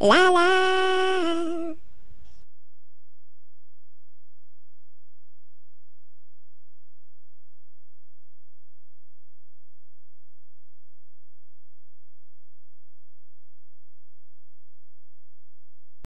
La la.